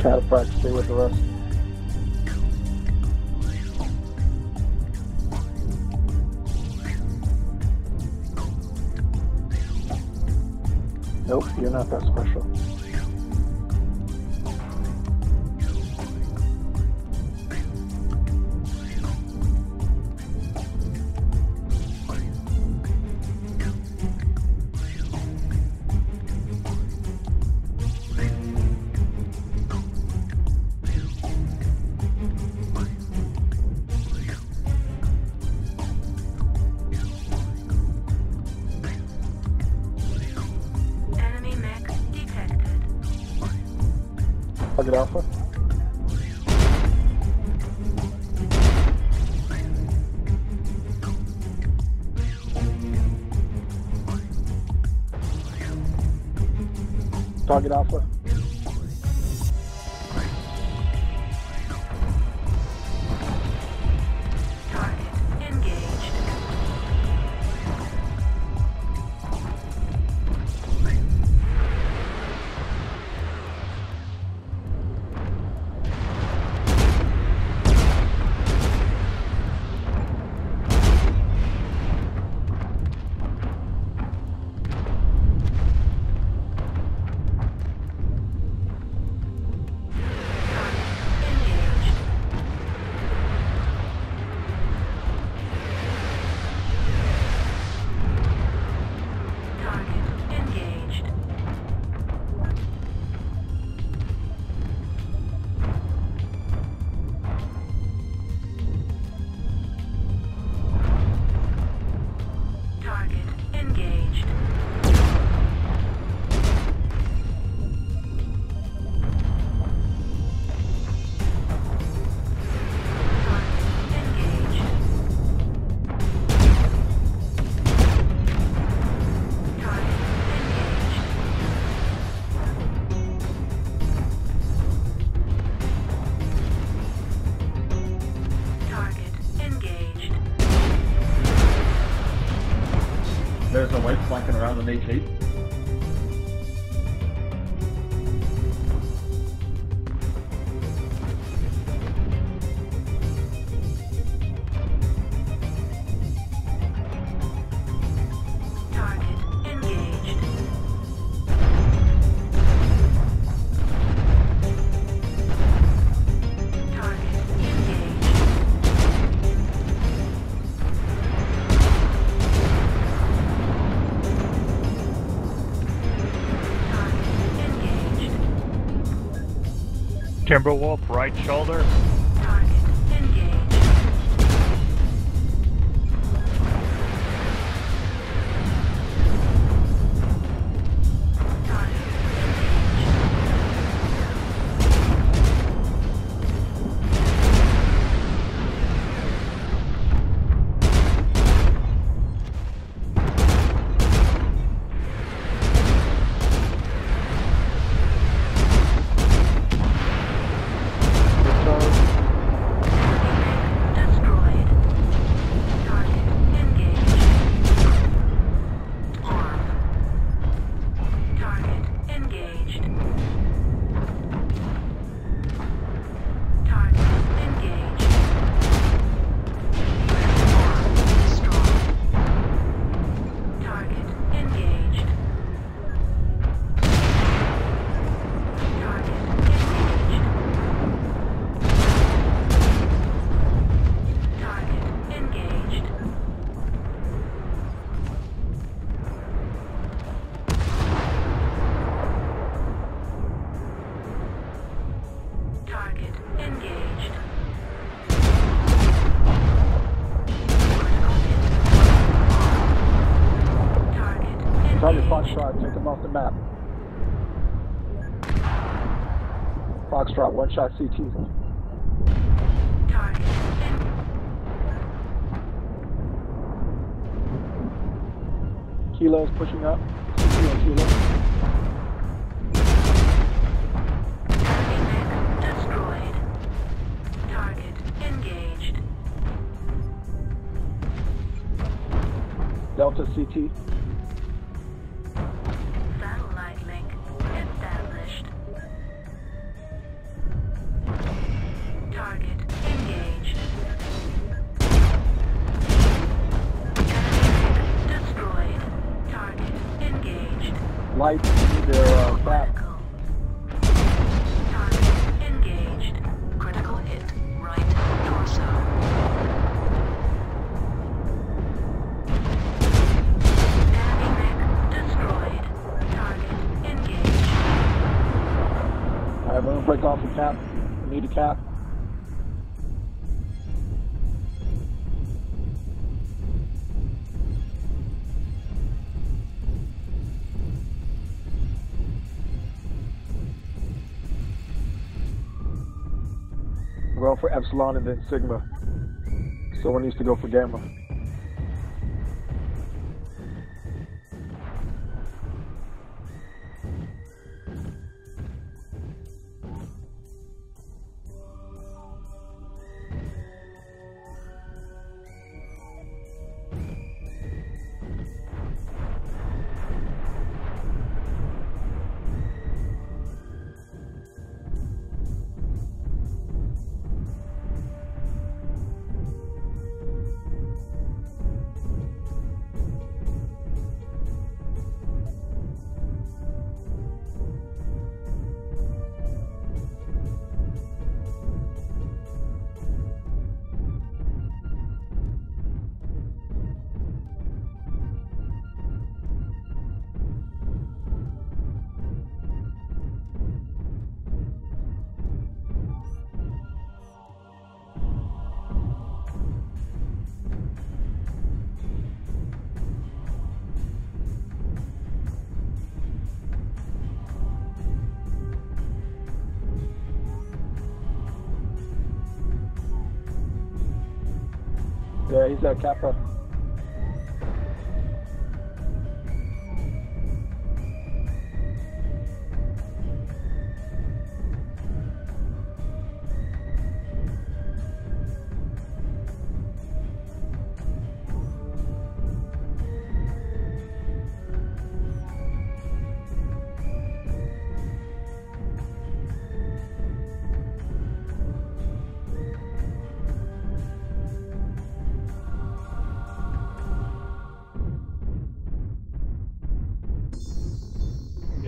Cataphract, stay with the rest. Nope, you're not that special. Target Alpha. Target Target engaged. Flanking Timberwolf, right shoulder. Target engaged. Foxtrot, take them off the map. Foxtrot, one shot CT. Kilo's pushing up. CT on Kilo. Delta CT. Mech destroyed. Target engaged. Alright, we're gonna break off the cap. We need a cap. Going for Epsilon and then Sigma. Someone needs to go for Gamma. Yeah, he's at Kappa.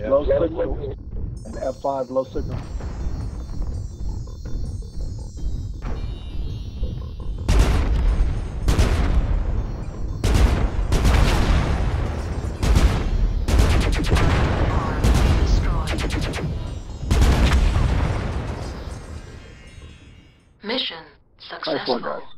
Yeah. Low signal. And F5, low signal. Arm destroyed. Mission Nice one, successful. guys.